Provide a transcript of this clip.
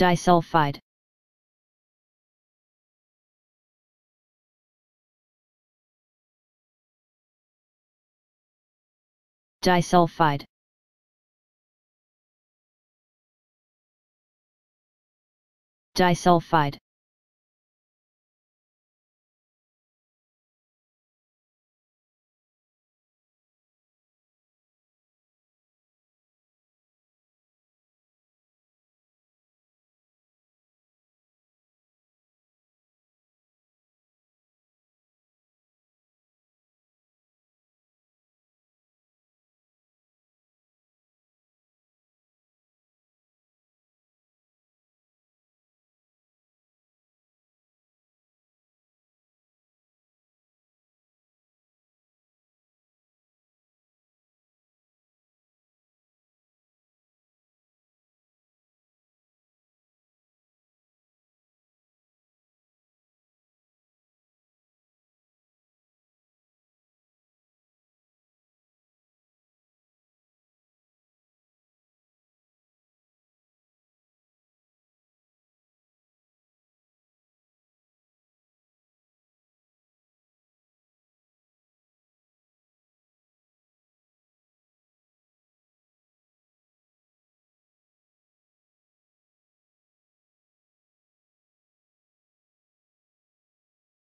disulfide. Disulfide. Disulfide.